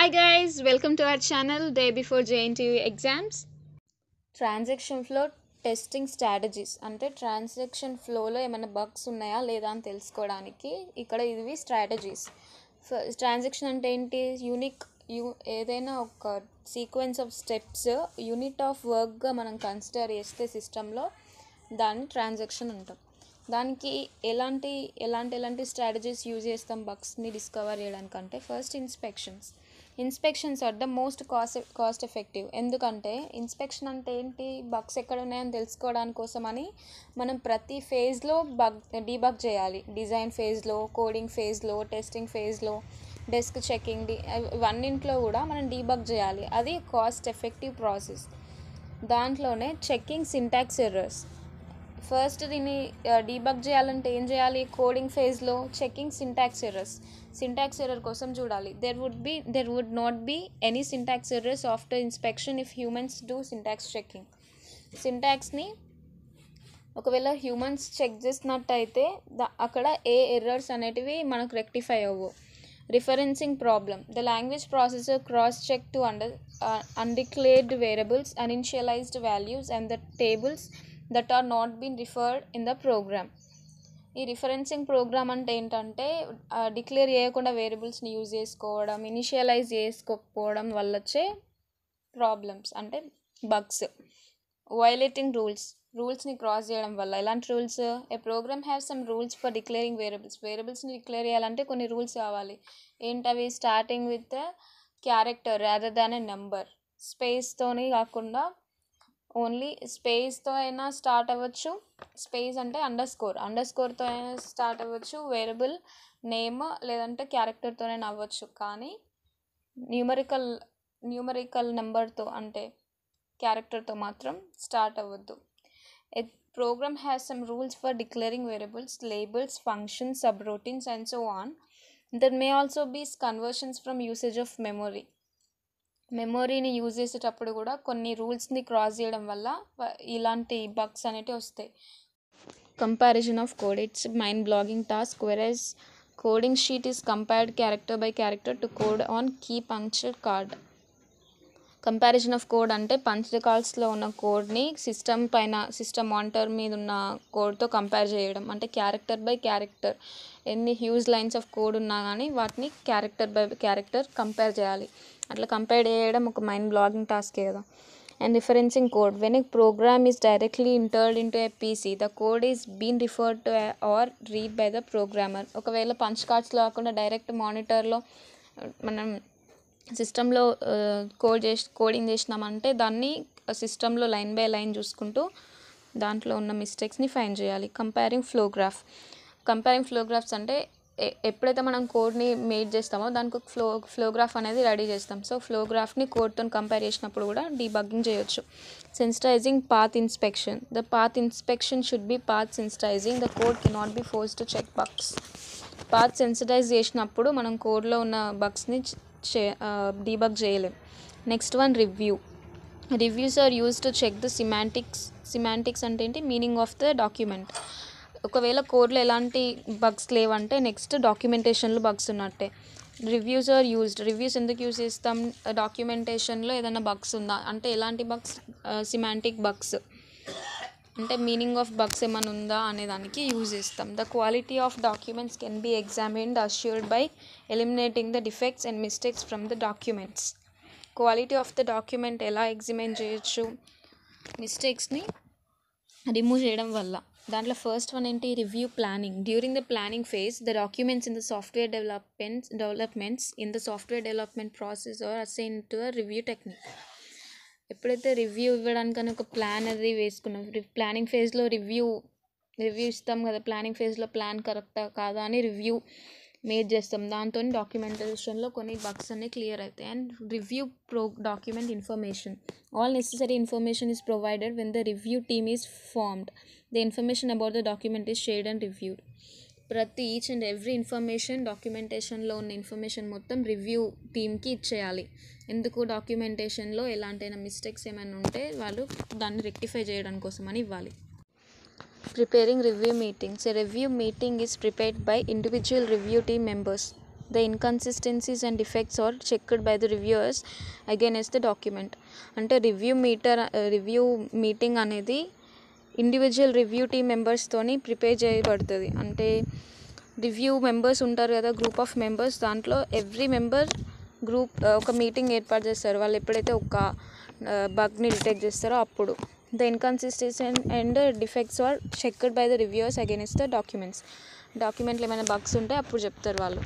Hi guys welcome to our channel day before JNTU exams transaction flow testing strategies అంటే transaction ఫ్లోలో ఏమైనా bugs ఉన్నాయా లేదా అని తెలుసుకోవడానికి ఇక్కడ ఇవి స్ట్రాటజీస్ ట్రాన్సాక్షన్ అంటే ఏంటి? యూనిక్ యూ ఏదైనా ఒక sequence of steps unit of వర్క్గా మనం కన్సిడర్ చేస్తే సిస్టంలో దాన్ని ట్రాన్సాక్షన్ అంటాం. దానికి ఎలాంటి ఎలాంటి ఎలాంటి స్ట్రాటజీస్ యూజ్ చేస్తాం బగ్స్ని discover చేయడానికంటే first inspections inspections are the most cost cost effective. ఎందుకంటే ఇన్స్పెక్షన్ అంటే ఏంటి? బగ్స్ ఎక్కడ ఉన్నాయని తెలుసుకోవడానికి కోసమని మనం ప్రతి ఫేజ్లో బగ్ డీబగ్ చేయాలి. డిజైన్ ఫేజ్లో కోడింగ్ ఫేజ్లో టెస్టింగ్ ఫేజ్లో డెస్క్ చెకింగ్ డి ఇవన్నింట్లో కూడా మనం డీబగ్ చేయాలి. అది కాస్ట్ ఎఫెక్టివ్ ప్రాసెస్. దాంట్లోనే చెక్కింగ్ సింటాక్స్ ఎర్రర్స్. ఫస్ట్ దీన్ని డీబగ్ చేయాలంటే ఏం చేయాలి? కోడింగ్ ఫేజ్లో checking syntax errors syntax error కోసం చూడాలి. There would be there would not be any syntax errors after inspection if humans do syntax checking సింటాక్స్ని ఒకవేళ humans check చేసినట్టయితే ద అక్కడ ఏ ఎర్రర్స్ అనేటివి మనకు రెక్టిఫై అవ్వవు referencing problem the language processor cross check to under undeclared variables uninitialised values and the tables that are not been referred in the program ఈ referencing program అంటే ఏంటంటే declare చేయకుండా వేరియబుల్స్ని use చేసుకోవడం initialise చేసుకోకపోవడం వల్ల వచ్చే ప్రాబ్లమ్స్ అంటే bugs violating rules రూల్స్ని cross చేయడం వల్ల. ఎలాంటి rules a program have some rules for declaring variables వేరియబుల్స్ని declare చేయాలంటే కొన్ని రూల్స్ కావాలి. ఏంటవి starting with character rather than a number స్పేస్తోని కాకుండా ఓన్లీ స్పేస్తో అయినా స్టార్ట్ అవ్వచ్చు. స్పేస్ అంటే అండర్ స్కోర్ అండర్ స్కోర్తో అయినా స్టార్ట్ అవ్వచ్చు. వేరబుల్ నేమ్ లేదంటే క్యారెక్టర్తోనైనా అవ్వచ్చు కానీ న్యూమరికల్ న్యూమరికల్ నెంబర్తో అంటే క్యారెక్టర్తో మాత్రం స్టార్ట్ అవ్వద్దు. At program has some rules for declaring variables labels functions subroutines and so on. There may also be conversions from usage of memory. మెమొరీని use చేసేటప్పుడు కూడా కొన్ని రూల్స్ని క్రాస్ చేయడం వల్ల ఇలాంటి బగ్స్ అనేటివి వస్తాయి. Comparison of code it's mind boggling task varies coding sheet is compared character by character to code on key punched card comparison of code అంటే పంచ్ కార్డ్స్లో ఉన్న కోడ్ని సిస్టమ్ పైన సిస్టమ్ మానిటర్ మీద ఉన్న కోడ్తో కంపేర్ చేయడం. అంటే క్యారెక్టర్ బై క్యారెక్టర్ ఎన్ని హ్యూజ్ లైన్స్ ఆఫ్ కోడ్ ఉన్నా కానీ వాటిని క్యారెక్టర్ బై క్యారెక్టర్ కంపేర్ చేయాలి. అట్లా కంపేర్ చేయడం ఒక మైండ్ బ్లాగింగ్ టాస్కే కదా. And referencing code when a program is directly entered into a PC the code is been referred to or read by the programmer ఒకవేళ పంచ్ కార్డ్స్లో కాకుండా direct మానిటర్లో మనం సిస్టంలో కోడ్ చేసి కోడింగ్ చేసినామంటే దాన్ని సిస్టంలో లైన్ బై లైన్ చూసుకుంటూ దాంట్లో ఉన్న మిస్టేక్స్ని ఫైన్ చేయాలి. Comparing flow graph comparing flow graphs అంటే ఎప్పుడైతే మనం కోడ్ని మేడ్ చేస్తామో దానికి ఒక ఫ్లో ఫ్లోగ్రాఫ్ అనేది రెడీ చేస్తాం. సో ఫ్లోగ్రాఫ్ని కోడ్తో కంపేర్ చేసినప్పుడు కూడా డీబగ్గింగ్ చేయొచ్చు. Sensitizing path inspection. The path inspection should be path sensitizing the code cannot be force to check bugs. Path sensitize చేసినప్పుడు మనం కోడ్లో ఉన్న బగ్స్ని చే డీబగ్ చేయలేం. Next one review. Reviews are use to check the semantics semantics అంటే ఏంటి? Meaning of the document. ఒకవేళ కోడ్లో ఎలాంటి బగ్స్ లేవంటే నెక్స్ట్ డాక్యుమెంటేషన్లో బగ్స్ ఉన్నట్టే. రివ్యూస్ ఆర్ యూజ్డ్ రివ్యూస్ ఎందుకు యూజ్ చేస్తాం? డాక్యుమెంటేషన్లో ఏదైనా బగ్స్ ఉందా? అంటే ఎలాంటి బగ్స్? Semantic bugs. అంటే మీనింగ్ ఆఫ్ బగ్స్ ఏమైనా ఉందా అనే దానికి యూజ్ చేస్తాం. The quality of documents can be examined assured by eliminating the defects and mistakes from the documents. Quality of the document ఎలా ఎగ్జిమైన్ చేయొచ్చు? మిస్టేక్స్ని రిమూవ్ చేయడం వల్ల. దాంట్లో ఫస్ట్ వన్ ఏంటి? Review planning. During the planning phase the documents in the software developments developments in the software development process are assign to review technique. ఎప్పుడైతే review ఇవ్వడానికని ఒక ప్లాన్ అది వేసుకున్నాం. ప్లానింగ్ ఫేజ్లో రివ్యూ రివ్యూ ఇస్తాం కదా ప్లానింగ్ ఫేజ్లో ప్లాన్ కరెక్టా కాదా అని రివ్యూ మేడ్ చేస్తాం. దాంతో డాక్యుమెంటేషన్లో కొన్ని బగ్స్ అన్ని క్లియర్ అవుతాయి and review pro document information all necessary information is provided when the review team is formed the information about the document is shared and reviewed ప్రతి ఈచ్ అండ్ ఎవ్రీ ఇన్ఫర్మేషన్ డాక్యుమెంటేషన్లో ఉన్న information మొత్తం review టీమ్కి ఇచ్చేయాలి. ఎందుకు డాక్యుమెంటేషన్లో ఎలాంటైనా mistakes ఏమైనా ఉంటే వాళ్ళు దాన్ని రెక్టిఫై చేయడం కోసం అని ఇవ్వాలి. Preparing review meetings A review meeting is prepared by individual review team members the inconsistencies and defects are checked by the reviewers against the document అంటే రివ్యూ మీటర్ రివ్యూ మీటింగ్ అనేది ఇండివిజువల్ రివ్యూ టీమ్ మెంబర్స్తోని prepare చేయబడుతుంది. అంటే review members ఉంటారు కదా group of members దాంట్లో every member group ఒక meeting ఏర్పాటు చేస్తారు. వాళ్ళు ఎప్పుడైతే ఒక బగ్ని డిటెక్ట్ చేస్తారో అప్పుడు. The inconsistency and defects are checked by the reviews against the documents డాక్యుమెంట్లు ఏమైనా బగ్స్ ఉంటే అప్పుడు చెప్తారు వాళ్ళు.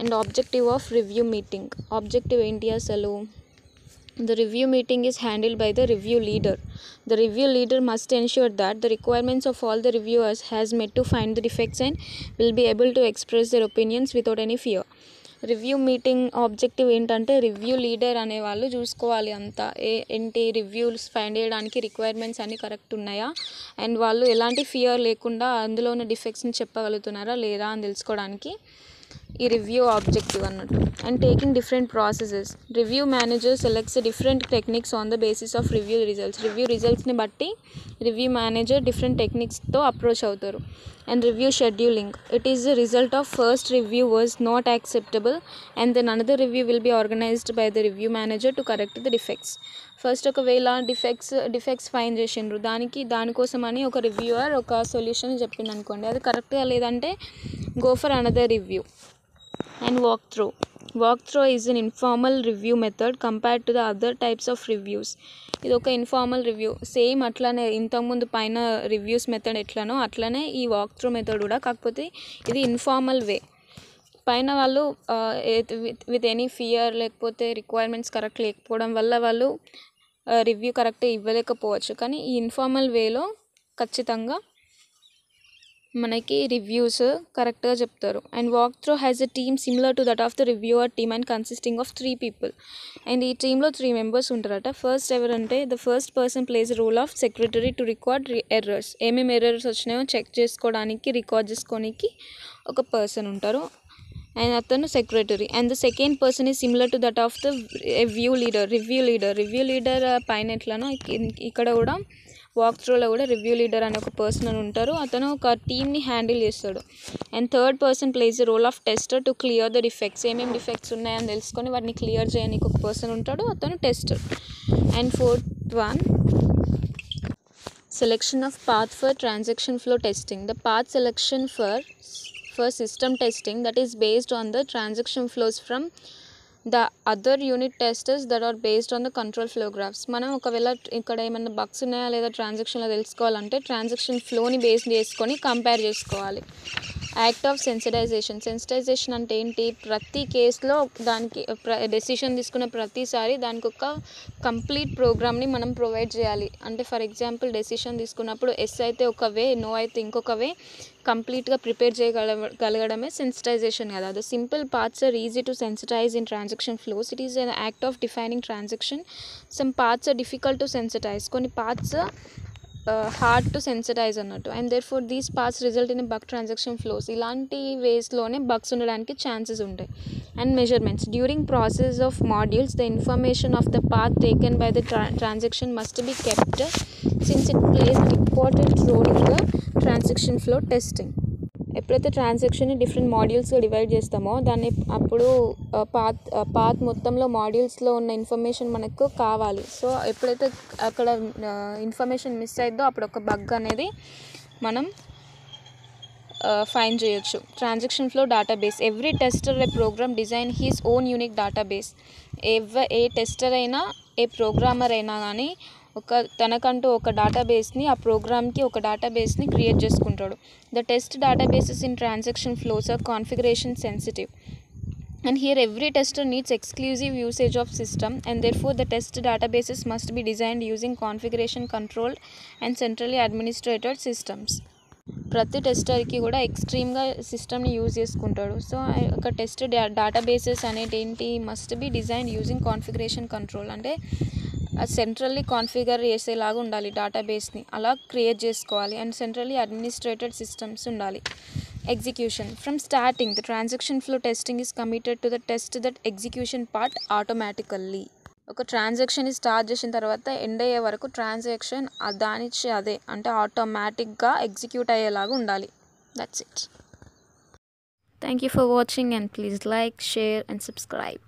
And objective of review meeting objective ఏంటి అసలు? The review meeting is handled by the review leader. The review leader must ensure that the requirements of all the reviewers has met to find the defects and will be able to express their opinions without any fear. Review meeting objective ఏంటంటే review leader అనేవాళ్ళు చూసుకోవాలి అంతా ఏ ఏంటి reviews find చేయడానికి requirements అన్నీ correct ఉన్నాయా and వాళ్ళు ఎలాంటి ఫియర్ లేకుండా అందులో ఉన్న డిఫెక్ట్స్ని చెప్పగలుగుతున్నారా లేదా అని తెలుసుకోవడానికి ఈ రివ్యూ ఆబ్జెక్టివ్ అన్నట్టు. And taking different processes review manager selects different techniques on the basis of review results review రిజల్ట్స్ని బట్టి రివ్యూ మేనేజర్ డిఫరెంట్ టెక్నిక్స్తో అప్రోచ్ అవుతారు. And review scheduling it is the result of first review was not acceptable and then another review will be organized by the review manager to correct the defects first ఒకవేళ defects defects fine చేసిండ్రు. దానికి దానికోసమని ఒక reviewer ఒక solution చెప్పింది అనుకోండి. అది కరెక్ట్గా లేదంటే go for another review and walk through walk through is an informal review method compared to the other types of reviews ఇది ఒక ఇన్ఫార్మల్ రివ్యూ సేమ్ అట్లానే ఇంతకుముందు పైన రివ్యూస్ మెథడ్ ఎట్లానో అట్లనే ఈ వాక్ త్రూ మెథడ్ కూడా. కాకపోతే ఇది ఇన్ఫార్మల్ వే పైన వాళ్ళు విత్ విత్ ఎనీ ఫియర్ లేకపోతే రిక్వైర్మెంట్స్ కరెక్ట్ లేకపోవడం వల్ల వాళ్ళు రివ్యూ కరెక్ట్ ఇవ్వలేకపోవచ్చు. కానీ ఈ ఇన్ఫార్మల్ వేలో ఖచ్చితంగా మనకి రివ్యూస్ కరెక్ట్గా చెప్తారు. And walk through has a team similar to that of the reviewer team and consisting of three people and ఈ టీంలో త్రీ మెంబర్స్ ఉంటారట. ఫస్ట్ ఎవరంటే the first person plays role of secretary to record errors ఏమేమి errors వచ్చినాయో check చేసుకోవడానికి record చేసుకోనికి ఒక person ఉంటారు. అండ్ అతను secretary and the second person is similar to that of the view leader review leader review leader పైన ఎట్లనో ఇక్కడ కూడా వాక్ త్రూలో కూడా రివ్యూ లీడర్ అనే ఒక పర్సన్ అని ఉంటారు. అతను ఒక టీమ్ని హ్యాండిల్ చేస్తాడు. And third person plays the role of tester to clear the defects ఏమేమి డిఫెక్ట్స్ ఉన్నాయని తెలుసుకొని వాటిని క్లియర్ చేయడానికి ఒక పర్సన్ ఉంటాడు. అతను tester and fourth one selection of path for transaction flow testing the path selection for for system testing that is based on the transaction flows from the other unit testers that are based on the control flow graphs. మనం ఒకవేళ ఇక్కడ ఏమైనా bugs ఉన్నాయా లేదా ట్రాన్సాక్షన్లో తెలుసుకోవాలంటే transaction ఫ్లోని base చేసుకొని కంపేర్ చేసుకోవాలి. Act of sensitisation. సెన్సిటైజేషన్ అంటే ఏంటి? ప్రతి కేసులో దానికి డెసిషన్ తీసుకున్న ప్రతిసారి దానికి ఒక కంప్లీట్ ప్రోగ్రామ్ని మనం ప్రొవైడ్ చేయాలి. అంటే ఫర్ ఎగ్జాంపుల్ డెసిషన్ తీసుకున్నప్పుడు ఎస్ అయితే ఒక వే నో అయితే ఇంకొక వే కంప్లీట్గా ప్రిపేర్ చేయగలగలగడమే సెన్సిటైజేషన్ కదా. The simple parts are easy to sensitize in transaction flows it is an act of defining transaction some parts are difficult to sensitize కొన్ని parts hard to sensitize అన్నట్టు. And therefore these parts result in bug transaction flows ఇలాంటి వేస్లోనే bugs ఉండడానికి chances ఉంటాయి. And measurements during process of modules the information of the path taken by the transaction must be kept since it plays important role in the transaction flow testing ఎప్పుడైతే ట్రాన్సాక్షన్ని different మాడ్యూల్స్గా divide చేస్తామో దాన్ని అప్పుడు path path మొత్తంలో మాడ్యూల్స్లో ఉన్న information మనకు కావాలి. So ఎప్పుడైతే అక్కడ ఇన్ఫర్మేషన్ మిస్ అయిద్దో అప్పుడు ఒక బగ్ అనేది మనం ఫైన్ చేయొచ్చు. Transaction flow database every tester a program design his own unique database every a tester అయినా ఏ ప్రోగ్రామర్ అయినా కానీ ఒక తనకంటూ ఒక డేటాబేస్ని ఆ ప్రోగ్రామ్కి ఒక డేటాబేస్ని క్రియేట్ చేసుకుంటాడు. The test databases in transaction flows of configuration sensitive and here every tester needs exclusive usage of system and therefore the test databases must be designed using configuration control and centrally administrated systems ప్రతి టెస్టర్కి కూడా ఎక్స్ట్రీమ్గా సిస్టమ్ని use చేసుకుంటాడు. So ఒక test డా databases అనేది ఏంటి must be design using configuration control అంటే సెంట్రల్లీ కాన్ఫిగర్ చేసేలాగా ఉండాలి డేటాబేస్ని అలా క్రియేట్ చేసుకోవాలి. అండ్ సెంట్రల్లీ అడ్మినిస్ట్రేటెడ్ సిస్టమ్స్ ఉండాలి. Execution from starting the transaction flow testing is committed to the test that execution part automatically ఒక ట్రాన్సాక్షన్ స్టార్ట్ చేసిన తర్వాత ఎండ్ అయ్యే వరకు ట్రాన్సాక్షన్ దానిచ్చి అదే. అంటే ఆటోమేటిక్గా ఎగ్జిక్యూట్ అయ్యేలాగా ఉండాలి. That's it thank you for watching and please like share and subscribe